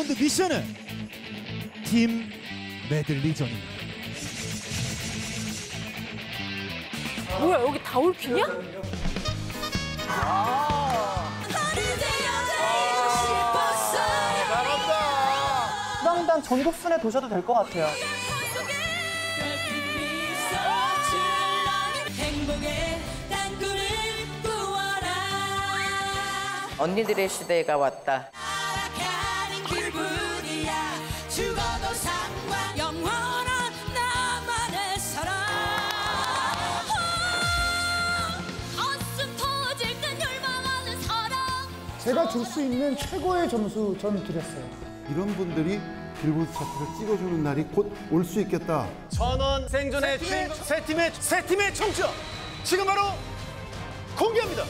2라운드 미션은 팀 메들리전입니다. 뭐야 여기 다 올키냐? 수당단 전국순회 도셔도 될 것 같아요. 언니들의 시대가 왔다. 죽어도 상관 영원한 나만의 사랑 가슴 터질 듯 열망하는 사랑 제가 줄 수 있는 최고의 점수 전 드렸어요. 이런 분들이 빌보드 차트를 찍어주는 날이 곧 올 수 있겠다. 전원 생존의 주인공 세 팀의 세 팀의 총점 지금 바로 공개합니다.